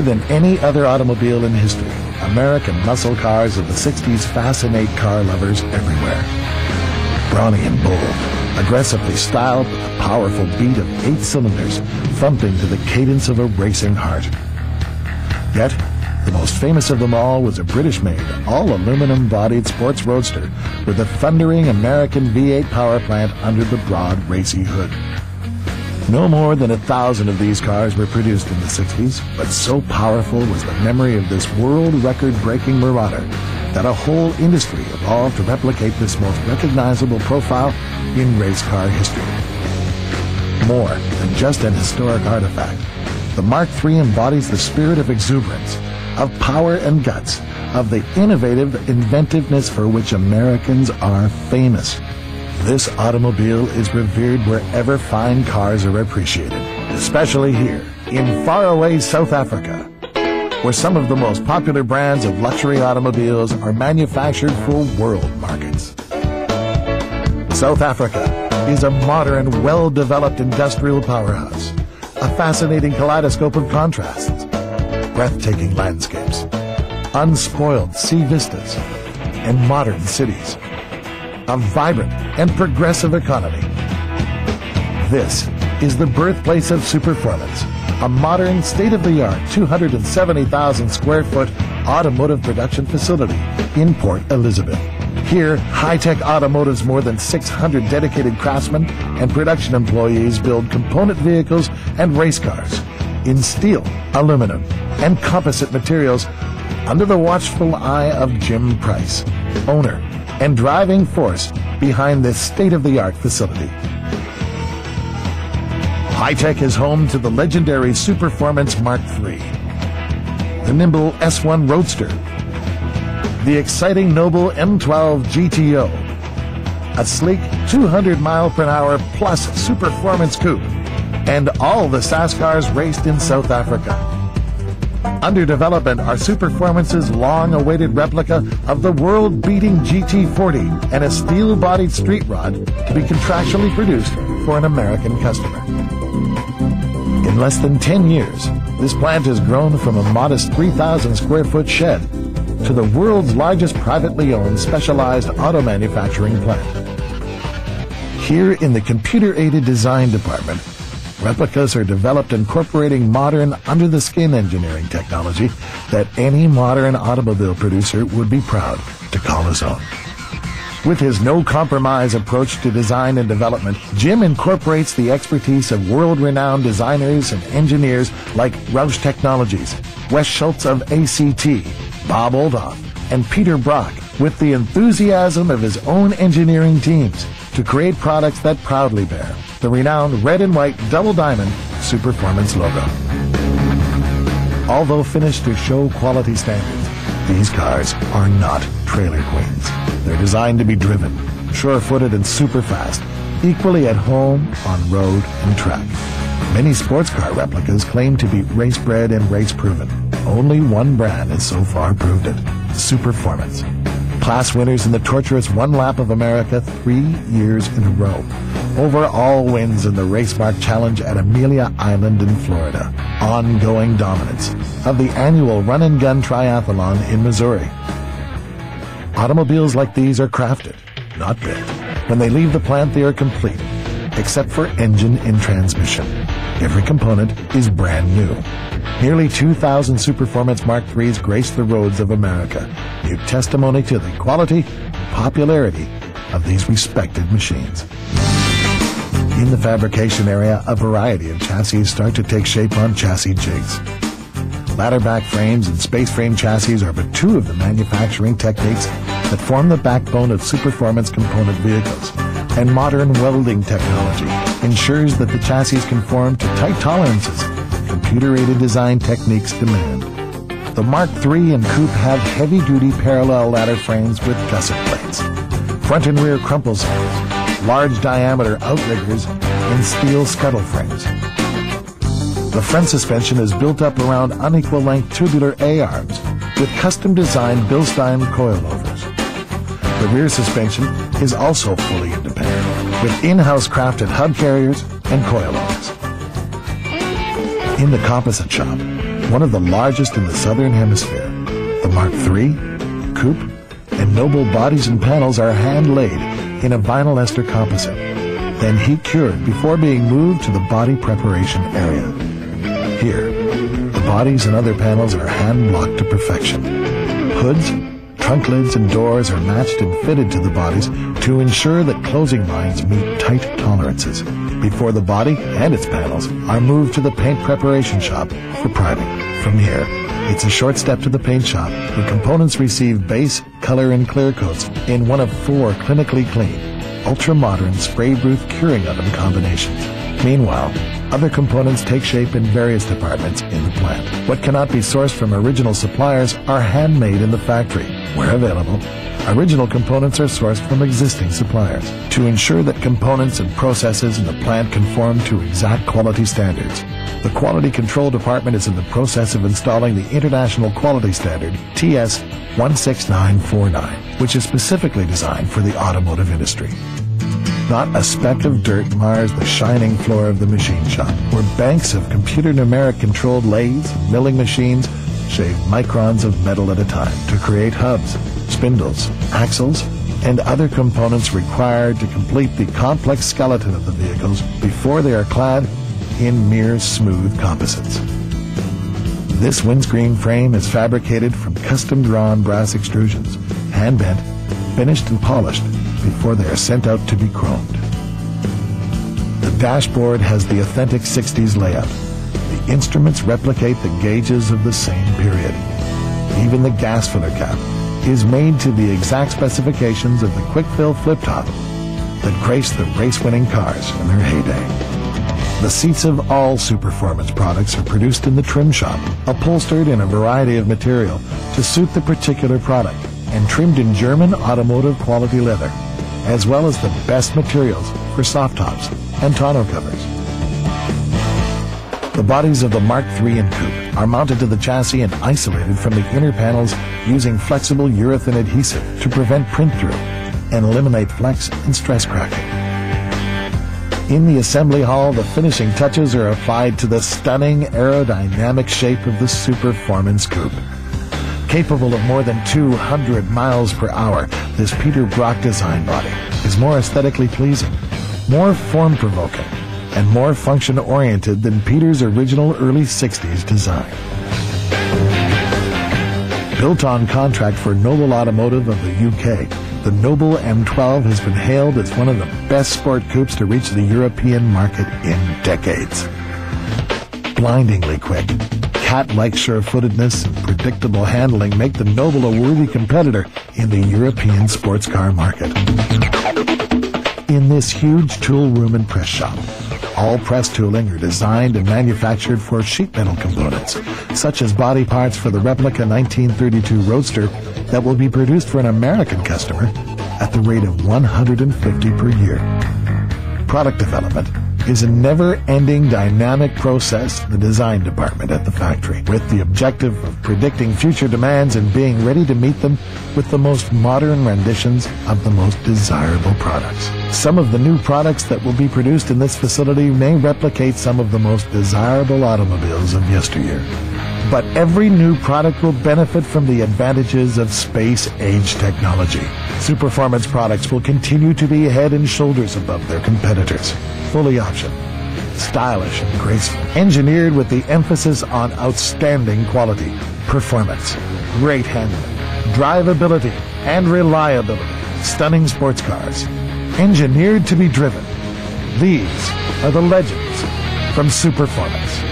More than any other automobile in history, American muscle cars of the 60s fascinate car lovers everywhere. Brawny and bold, aggressively styled with a powerful beat of eight cylinders thumping to the cadence of a racing heart. Yet, the most famous of them all was a British-made, all-aluminum-bodied sports roadster with a thundering American V8 power plant under the broad, racy hood. No more than a thousand of these cars were produced in the 60s, but so powerful was the memory of this world record-breaking marauder that a whole industry evolved to replicate this most recognizable profile in race car history. More than just an historic artifact, the Mark III embodies the spirit of exuberance, of power and guts, of the innovative inventiveness for which Americans are famous. This automobile is revered wherever fine cars are appreciated, especially here in faraway South Africa, where some of the most popular brands of luxury automobiles are manufactured for world markets. South Africa is a modern, well-developed industrial powerhouse, a fascinating kaleidoscope of contrasts, breathtaking landscapes, unspoiled sea vistas, and modern cities a vibrant and progressive economy. This is the birthplace of Superformance, a modern, state-of-the-art 270,000 square foot automotive production facility in Port Elizabeth. Here, Hi-Tech Automotive's more than 600 dedicated craftsmen and production employees build component vehicles and race cars in steel, aluminum, and composite materials under the watchful eye of Jim Price, owner and driving force behind this state-of-the-art facility. Hi-Tech is home to the legendary Superformance Mark III, the nimble S1 Roadster, the exciting Noble M12 GTO, a sleek 200 mile per hour plus Superformance coupe, and all the SAS cars raced in South Africa. Under development are Superformance's long-awaited replica of the world-beating GT40 and a steel-bodied street rod to be contractually produced for an American customer. In less than 10 years, this plant has grown from a modest 3,000 square foot shed to the world's largest privately owned specialized auto manufacturing plant. Here in the computer-aided design department, Replicas are developed incorporating modern under-the-skin engineering technology that any modern automobile producer would be proud to call his own. With his no-compromise approach to design and development, Jim incorporates the expertise of world-renowned designers and engineers like Roush Technologies, Wes Schultz of ACT, Bob Olthoff, and Peter Brock with the enthusiasm of his own engineering teams to create products that proudly bear the renowned red and white double diamond Superformance logo. Although finished to show quality standards, these cars are not trailer queens. They're designed to be driven, sure-footed and super fast, equally at home, on road, and track. Many sports car replicas claim to be race-bred and race-proven. Only one brand has so far proved it, Superformance. Class winners in the torturous one lap of America three years in a row. Over all wins in the Racemark Challenge at Amelia Island in Florida. Ongoing dominance of the annual run and gun triathlon in Missouri. Automobiles like these are crafted, not built. When they leave the plant, they are complete, except for engine and transmission. Every component is brand new. Nearly 2,000 Superformance Mark III's grace the roads of America, new testimony to the quality and popularity of these respected machines. In the fabrication area, a variety of chassis start to take shape on chassis jigs. Ladder back frames and space frame chassis are but two of the manufacturing techniques that form the backbone of Superformance component vehicles. And modern welding technology ensures that the chassis conform to tight tolerances computer-aided design techniques demand. The Mark III and Coupe have heavy-duty parallel ladder frames with gusset plates, front and rear crumple zones, large diameter outriggers, and steel scuttle frames. The front suspension is built up around unequal length tubular A-arms with custom designed Bilstein coilovers. The rear suspension is also fully independent with in-house crafted hub carriers and coilovers in the composite shop. one of the largest in the southern hemisphere. The Mark III, Coupe, and Noble bodies and panels are hand-laid in a vinyl ester composite, then heat cured before being moved to the body preparation area. Here, the bodies and other panels are hand blocked to perfection. Hoods, trunk lids, and doors are matched and fitted to the bodies to ensure that closing lines meet tight tolerances before the body and its panels are moved to the paint preparation shop for priming. From here, it's a short step to the paint shop where components receive base, color, and clear coats in one of four clinically clean, ultra-modern spray-proof curing oven combinations. Meanwhile, other components take shape in various departments in the plant. What cannot be sourced from original suppliers are handmade in the factory. Where available, original components are sourced from existing suppliers to ensure that components and processes in the plant conform to exact quality standards. The Quality Control Department is in the process of installing the International Quality Standard TS 16949, which is specifically designed for the automotive industry. Not a speck of dirt mars the shining floor of the machine shop, where banks of computer numeric controlled lathes milling machines shave microns of metal at a time to create hubs, spindles, axles, and other components required to complete the complex skeleton of the vehicles before they are clad in mere smooth composites. This windscreen frame is fabricated from custom-drawn brass extrusions, hand-bent, finished and polished before they are sent out to be chromed. The dashboard has the authentic 60s layout. The instruments replicate the gauges of the same period. Even the gas filler cap is made to the exact specifications of the quick-fill flip-top that graced the race-winning cars in their heyday. The seats of all Superformance products are produced in the trim shop, upholstered in a variety of material to suit the particular product, and trimmed in German automotive quality leather as well as the best materials for soft tops and tonneau covers. The bodies of the Mark III and Coupe are mounted to the chassis and isolated from the inner panels using flexible urethane adhesive to prevent print through and eliminate flex and stress cracking. In the assembly hall, the finishing touches are applied to the stunning aerodynamic shape of the Superformance Coupe. Capable of more than 200 miles per hour, this Peter Brock design body is more aesthetically pleasing, more form-provoking, and more function-oriented than Peter's original early 60s design. Built on contract for Noble Automotive of the UK, the Noble M12 has been hailed as one of the best sport coupes to reach the European market in decades. Blindingly quick, cat-like sure-footedness predictable handling make the Noble a worthy competitor in the European sports car market. In this huge tool room and press shop, all press tooling are designed and manufactured for sheet metal components, such as body parts for the replica 1932 Roadster that will be produced for an American customer at the rate of 150 per year. Product development is a never-ending dynamic process in the design department at the factory, with the objective of predicting future demands and being ready to meet them with the most modern renditions of the most desirable products. Some of the new products that will be produced in this facility may replicate some of the most desirable automobiles of yesteryear. But every new product will benefit from the advantages of space-age technology. Superformance products will continue to be head and shoulders above their competitors fully optioned, stylish and graceful, engineered with the emphasis on outstanding quality, performance, great handling, drivability, and reliability. Stunning sports cars, engineered to be driven. These are the legends from Superformance.